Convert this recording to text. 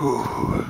Ooh.